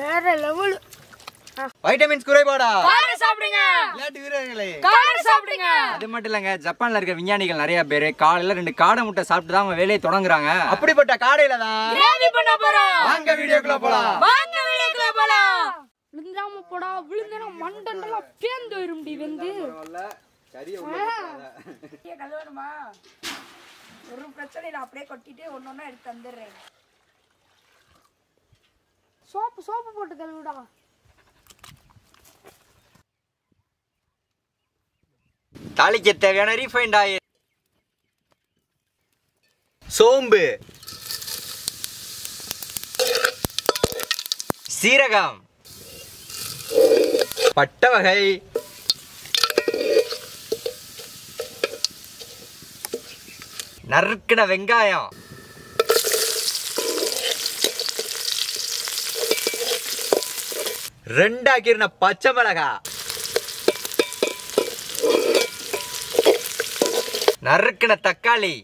வேற level vitamins குறைபாடா? காரை சாப்பிடுங்க. விளையாட்டு வீரர்களே. காரை சாப்பிடுங்க. அது மட்டும் இல்லைங்க ஜப்பான்ல இருக்க விஞ்ஞானிகள் நிறைய பேர் காலையில ரெண்டு காடை முட்டை சாப்பிட்டு தான் அவங்க வேலையை தொடங்குறாங்க. அப்படிப்பட்ட காடையில தான் கிரேவி பண்ண போறோம். வாங்க வீடியோக்குள்ள போலாம். வாங்க வீடியோக்குள்ள போலாம். விழுந்தாம போடா விழுந்தா மண்டண்டெல்லாம் பேந்து வரும்டி வந்து. கழுவணுமா? ஒரு பிரச்சனை இல்லை அப்படியே கொட்டிட்டு ஒன்றா எடுத்து தந்துடுறேன். சோப்பு சோப்பு போட்டு கழுவிடா தாளிக்க தேவையான ரீஃபைண்ட் ஆயில் சோம்பு. சீரகம். பட்டை வகை. நறுக்கின வெங்காயம். ரெண்டாக்கிருந்த பச்சை மிளகா. நறுக்கின தக்காளி.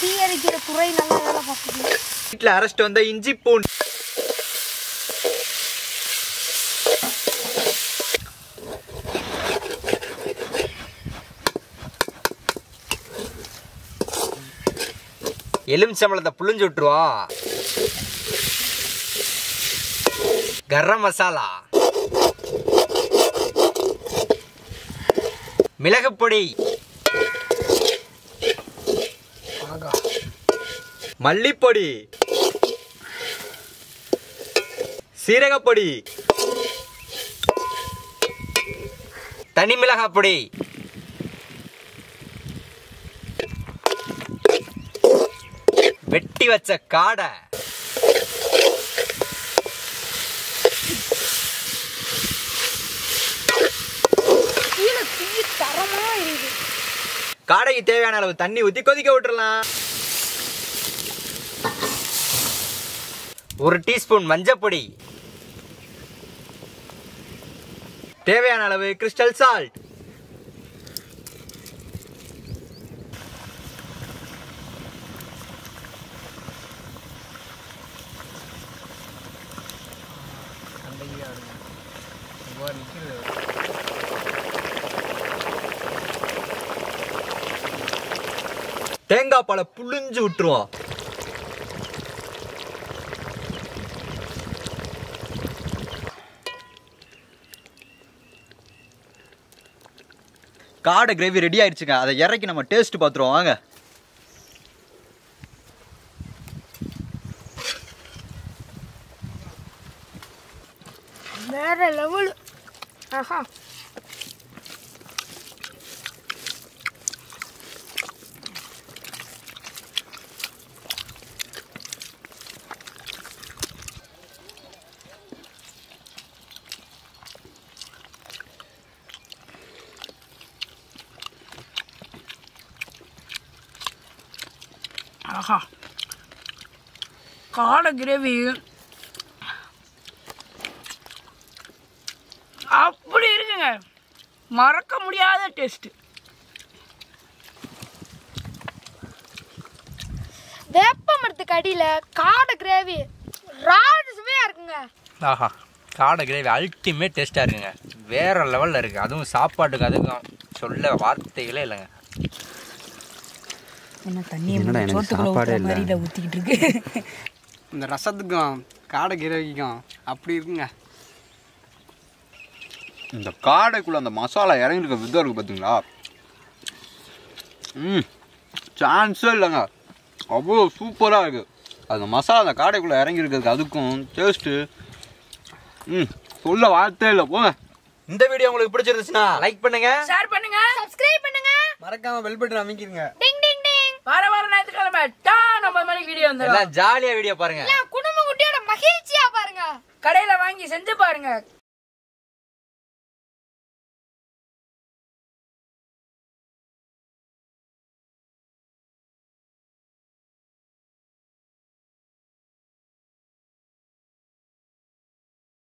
தீ அரிக்கிற குறை நல்லா வேலை பார்க்குது. வீட்டுல அரைச்சிட்டு வந்த இஞ்சி பூண்டு எலுமிச்சம்பழத்தை புளிஞ்சு விட்டுருவோம். கரம் மசாலா. மிளகு பொடி. மல்லிப்பொடி. சீரகப்பொடி. தனி மிளகாப்பொடி. வெட்டி வச்ச காடை. காடைக்கு தேவையான அளவு தண்ணி ஊத்தி கொதிக்க விட்டுறலாம். ஒரு டீஸ்பூன் மஞ்சள் பொடி. தேவையான அளவு கிறிஸ்டல் சால்ட். தேங்காய் பாலை புழிஞ்சு விட்டுருவோம் காடை கிரேவி ரெடி ஆயிடுச்சுங்க. அதை இறக்கி நம்ம டேஸ்ட் பார்த்துருவோம். வாங்க. வேற லெவல் ஆஹா. ஆஹா. காடை கிரேவி. அப்படி இருக்குங்க. மறக்க முடியாத டேஸ்ட் வேப்ப மரத்துக்கு அடியில காடை கிரேவி ராடு சுவையா இருக்குங்க. ஆஹா. காடை கிரேவி அல்டிமேட் டேஸ்ட்டாக இருக்குங்க. வேற லெவலில் இருக்குது அதுவும் சாப்பாட்டுக்கு அதுக்கும் சொல்ல வார்த்தைகளே இல்லைங்க. என்ன தண்ணி என்னடா எனக்கு சாப்பாடே இல்ல. மறியில ஊத்திக்கிட்டு இருக்கு. இந்த ரசத்துக்கும் காடை கிரேவிக்கும் அப்படி இருக்குங்க. இந்த காடைக்குள்ள அந்த மசாலா இறங்கிருக்க விதம் இருக்கு பார்த்தீங்களா ம் சான்ஸே இல்லைங்க. அவ்வளோ சூப்பராக இருக்கு. அந்த மசாலா அந்த காடைக்குள்ள இறங்கி இருக்கிறதுக்கு அதுக்கும் டேஸ்ட்டு ம் சொல்ல வார்த்தையே இல்லை. போங்க. இந்த வீடியோ உங்களுக்கு பிடிச்சிருந்துச்சுன்னா லைக் பண்ணுங்க. ஷேர் பண்ணுங்க. சப்ஸ்கிரைப் பண்ணுங்க. மறக்காம பெல் பட்டன் அமைக்கிறீங்க வார வாரம் ஞாயிற்றுக்கிழமை டா நம்ம மணிக்கு வீடியோ வந்துடும் எல்லாம் ஜாலியாக வீடியோ பாருங்க. குடும்ப குட்டியோட மகிழ்ச்சியா பாருங்க. கடையில வாங்கி செஞ்சு பாருங்க.